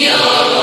Yo!